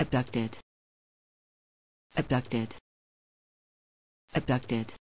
abducted. Abducted. Abducted.